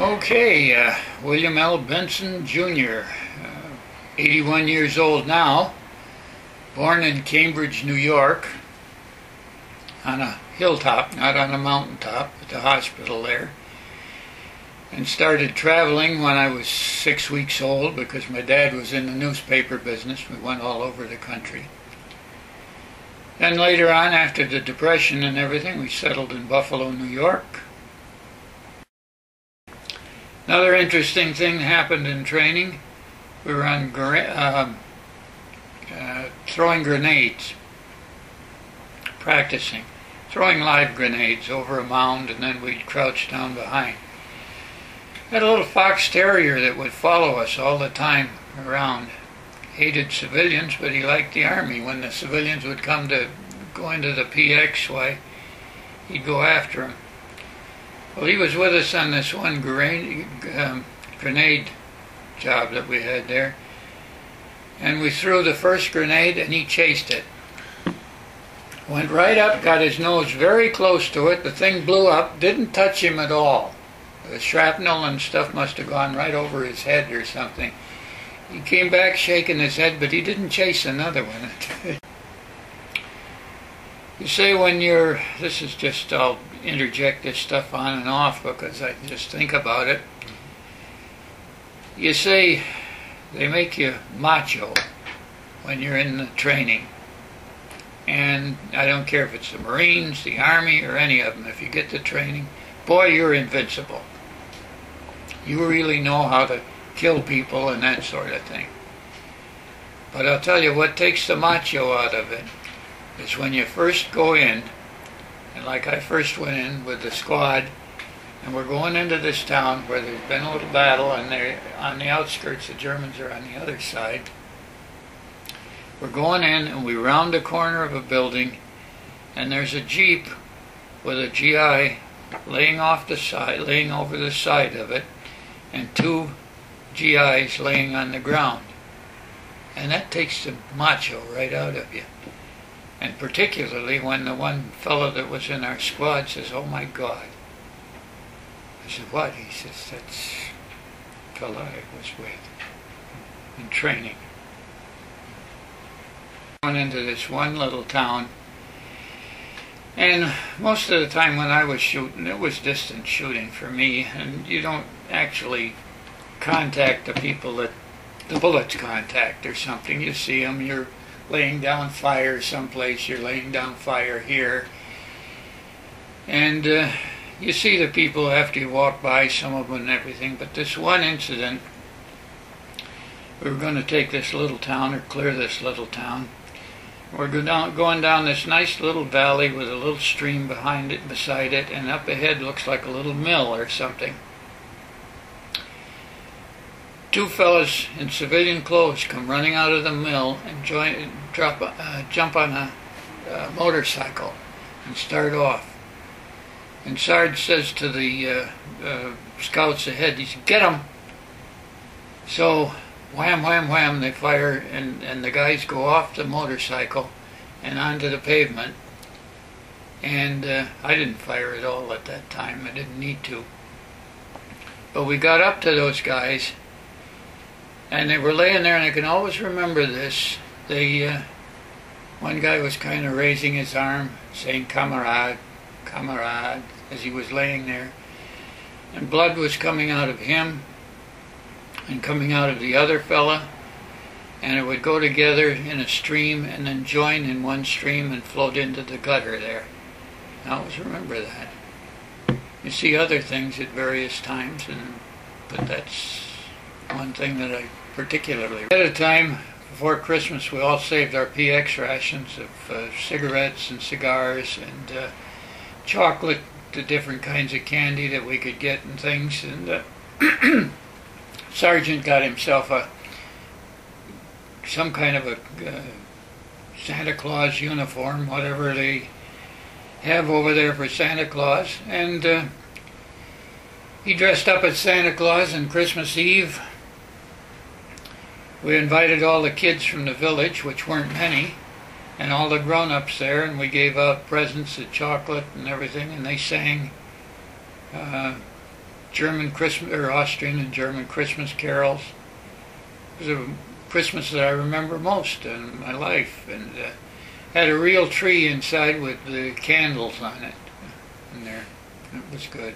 Okay, uh, William L. Benson Jr., uh, 81 years old now, born in Cambridge, New York, on a hilltop, not on a mountaintop, at the hospital there, and started traveling when I was six weeks old because my dad was in the newspaper business. We went all over the country. Then later on, after the Depression and everything, we settled in Buffalo, New York. Another interesting thing happened in training. We were on um, uh, throwing grenades, practicing, throwing live grenades over a mound, and then we'd crouch down behind. Had a little fox terrier that would follow us all the time around hated civilians, but he liked the army. When the civilians would come to go into the PX, way, he'd go after them. Well, he was with us on this one grenade, um, grenade job that we had there. And we threw the first grenade and he chased it. Went right up, got his nose very close to it. The thing blew up, didn't touch him at all. The shrapnel and stuff must have gone right over his head or something. He came back shaking his head, but he didn't chase another one. you say when you're, this is just, I'll interject this stuff on and off because I just think about it. You say they make you macho when you're in the training. And I don't care if it's the Marines, the Army, or any of them. If you get the training, boy, you're invincible. You really know how to kill people and that sort of thing. But I'll tell you what takes the macho out of it is when you first go in, and like I first went in with the squad, and we're going into this town where there's been a little battle, and they're on the outskirts, the Germans are on the other side. We're going in, and we round the corner of a building, and there's a Jeep with a GI laying off the side, laying over the side of it, and two GIs laying on the ground. And that takes the macho right out of you. And particularly when the one fellow that was in our squad says, Oh my God. I said, What? He says, That's fellow I was with in training. Went into this one little town. And most of the time when I was shooting, it was distant shooting for me, and you don't actually contact the people that the bullets contact or something. You see them, you're laying down fire someplace, you're laying down fire here. And uh, you see the people after you walk by, some of them and everything. But this one incident, we were going to take this little town or clear this little town. We're going down this nice little valley with a little stream behind it, beside it, and up ahead looks like a little mill or something two fellas in civilian clothes come running out of the mill and join, drop, uh, jump on a uh, motorcycle and start off. And Sarge says to the uh, uh scouts ahead, he said, get them. So wham, wham, wham, they fire and, and the guys go off the motorcycle and onto the pavement. And uh, I didn't fire at all at that time. I didn't need to. But we got up to those guys and they were laying there, and I can always remember this. The uh, one guy was kind of raising his arm, saying "Kamerad, Kamerad," as he was laying there, and blood was coming out of him and coming out of the other fella, and it would go together in a stream and then join in one stream and float into the gutter there. I always remember that. You see other things at various times, and but that's one thing that I particularly. At a time before Christmas, we all saved our PX rations of uh, cigarettes and cigars and uh, chocolate, the different kinds of candy that we could get and things. And uh, Sergeant got himself a some kind of a uh, Santa Claus uniform, whatever they have over there for Santa Claus, and uh, he dressed up as Santa Claus on Christmas Eve we invited all the kids from the village, which weren't many, and all the grown-ups there, and we gave out presents of chocolate and everything, and they sang uh, German Christmas or Austrian and German Christmas carols. It was a Christmas that I remember most in my life, and uh, had a real tree inside with the candles on it in there. It was good.